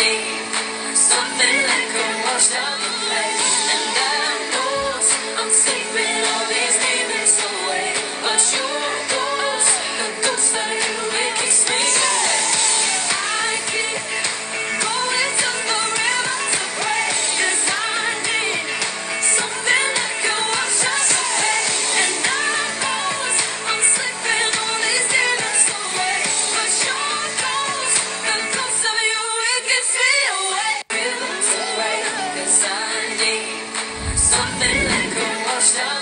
Sunday. Something like a washed